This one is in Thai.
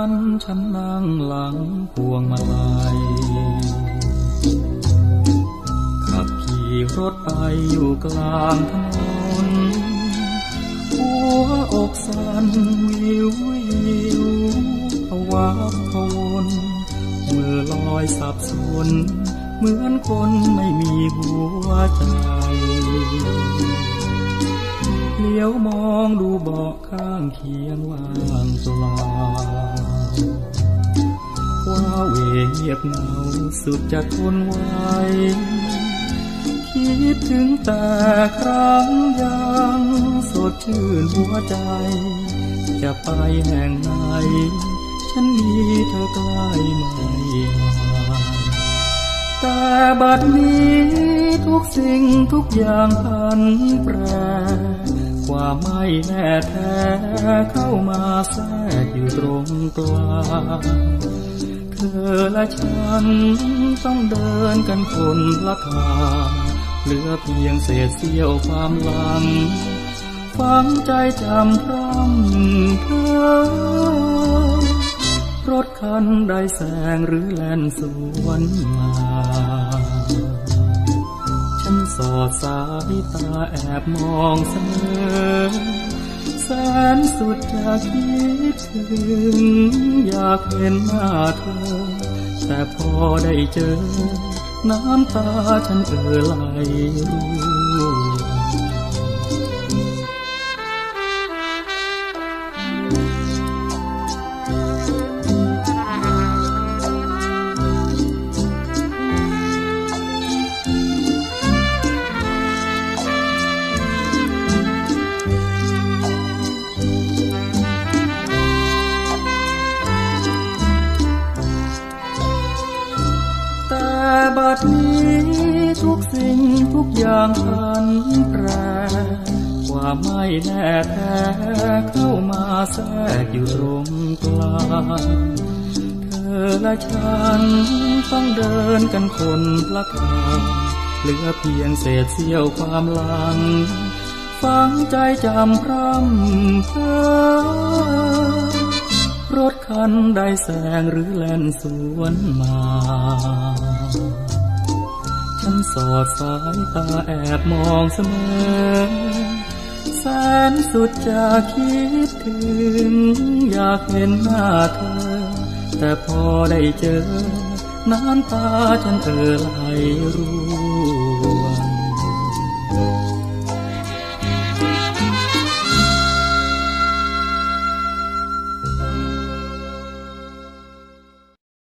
ันฉันนั่งหลังพวงมาลัย ขับขี่รถไปอยู่กลางถนน หัวอกสั่นวิววิวภาวะพวนมือลอยสับสนเหมือนคนไม่มีหัวใจเลี้ยวมองดูเบาะข้างเคียงว่างเปล่า เงียบเหงาสุดจะทนไหวคิดถึงแต่ครั้งยังสดชื่นหัวใจ จะไปแห่งไหน ฉันมีเธอใกล้ไม่ห่างแต่บัดนี้ทุกสิ่งทุกอย่างพันแปรความไม่แน่แท้เข้ามาแทรกอยู่ตรงกลาง เธอและฉันต้องเดินกันคนละทางเหลือเพียงเศษเสี้ยวความหลังฝังใจจำพร่ำเธอรถคันใดแสงหรือแล่นสวนมาฉันสอดสายตาแอบมองเสมอ แสนสุดจะคิดถึง อยากเห็นหน้าเธอ แต่พอได้เจอ น้ำตาฉันเอ่อไหลร่ บัดนี้ทุกสิ่งทุกอย่างพันแปรความไม่แน่แท้เข้ามาแทรกอยู่ตรงกลางเธอและฉันต้องเดินกันคนละทางเหลือเพียงเศษเสี้ยวความหลังฝังใจจำพร่ำเพ้อรถคันใดแสงหรือแล่นสวนมา ฉันสอดสายตาแอบมองเสมอ แสนสุดจะคิดถึง อยากเห็นหน้าเธอ แต่พอได้เจอ น้ำตาฉันเอ่อไหลรู้